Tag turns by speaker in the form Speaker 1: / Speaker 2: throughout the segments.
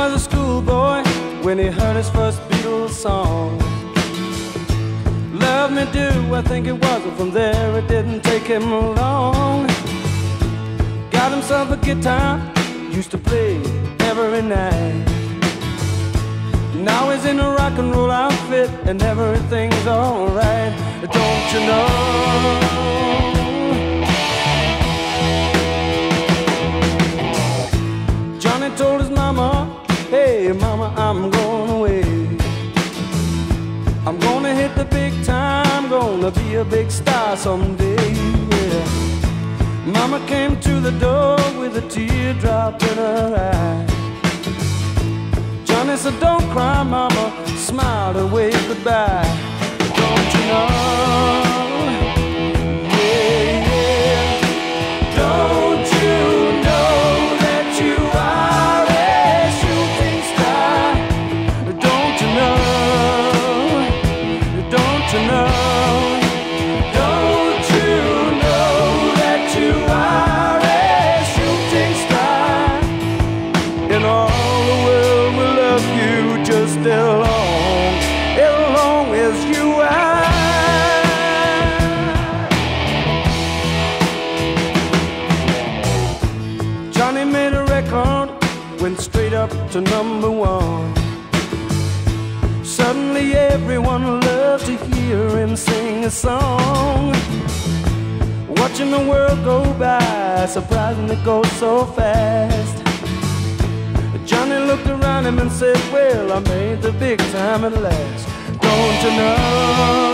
Speaker 1: was a schoolboy when he heard his first Beatles song. Love me do, I think it was, and from there it didn't take him long. Got himself a guitar, used to play every night. Now he's in a rock and roll outfit, and everything's alright. Don't you know? Hit the big time, gonna be a big star someday. Yeah. Mama came to the door with a teardrop in her eye. Johnny said, Don't cry, mama, smiled and waved goodbye. Don't you know? To number one. Suddenly everyone loved to hear him sing a song. Watching the world go by, surprising it goes so fast. Johnny looked around him and said, Well, I made the big time at last. Don't you know?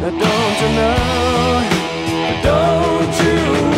Speaker 1: Don't you know? Don't you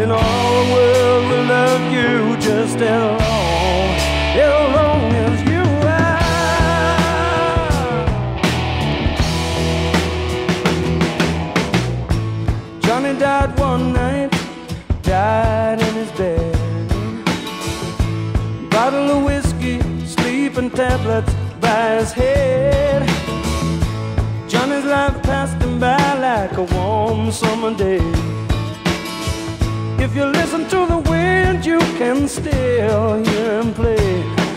Speaker 1: And all the world will love you just as long, as long as you are. Johnny died one night, died in his bed. Bottle of whiskey, sleeping tablets by his head. Johnny's life passed him by like a warm summer day. If you listen to the wind, you can still hear him play.